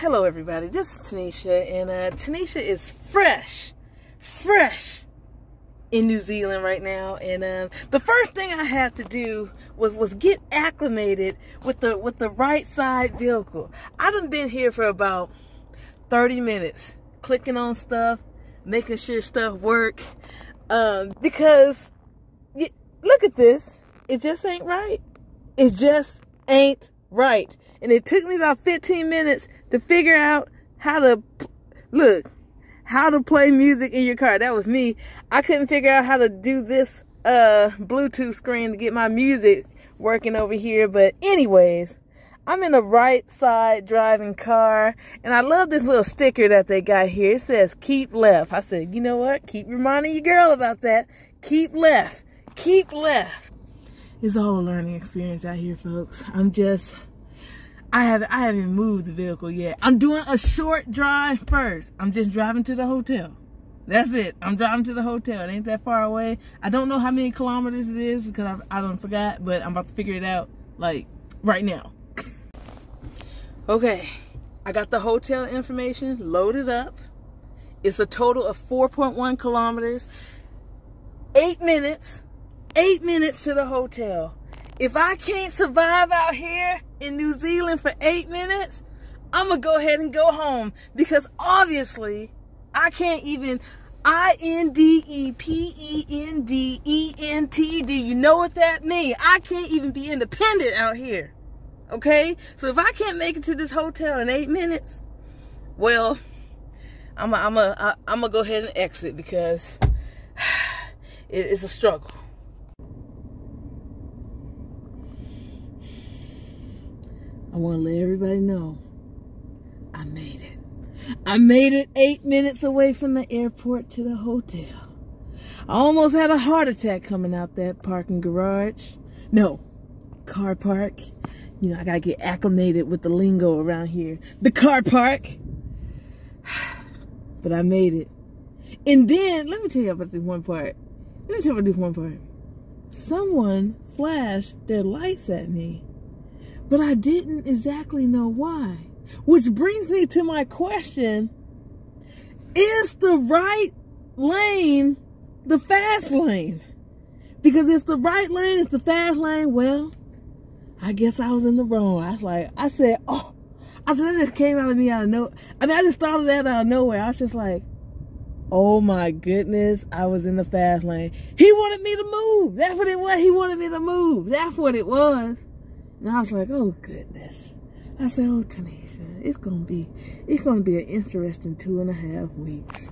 Hello, everybody. This is Tinisha, and uh, Tinisha is fresh, fresh in New Zealand right now. And uh, the first thing I had to do was was get acclimated with the with the right side vehicle. I done been here for about 30 minutes, clicking on stuff, making sure stuff work, um, because look at this. It just ain't right. It just ain't right. And it took me about 15 minutes to figure out how to, look, how to play music in your car. That was me. I couldn't figure out how to do this uh, Bluetooth screen to get my music working over here. But anyways, I'm in a right side driving car and I love this little sticker that they got here. It says keep left. I said, you know what? Keep reminding your girl about that. Keep left. Keep left. It's all a learning experience out here, folks. I'm just I haven't I haven't moved the vehicle yet. I'm doing a short drive first. I'm just driving to the hotel. That's it. I'm driving to the hotel. It ain't that far away. I don't know how many kilometers it is because I, I don't forgot, but I'm about to figure it out like right now. okay, I got the hotel information loaded up. It's a total of 4.1 kilometers, eight minutes, eight minutes to the hotel. If I can't survive out here, in New Zealand for eight minutes, I'm gonna go ahead and go home because obviously I can't even I N D E P E N D E N T. Do You know what that means? I can't even be independent out here. Okay? So if I can't make it to this hotel in eight minutes, well, I'm gonna go ahead and exit because it's a struggle. I want to let everybody know I made it. I made it eight minutes away from the airport to the hotel. I almost had a heart attack coming out that parking garage. No, car park. You know, I gotta get acclimated with the lingo around here. The car park. But I made it. And then, let me tell you about this one part. Let me tell you about this one part. Someone flashed their lights at me but I didn't exactly know why. Which brings me to my question Is the right lane the fast lane? Because if the right lane is the fast lane, well, I guess I was in the wrong. I was like, I said, oh, I said, that just came out of me out of no. I mean, I just thought of that out of nowhere. I was just like, oh my goodness, I was in the fast lane. He wanted me to move. That's what it was. He wanted me to move. That's what it was. And I was like, oh goodness. I said, oh Tinisha, it's gonna be it's gonna be an interesting two and a half weeks.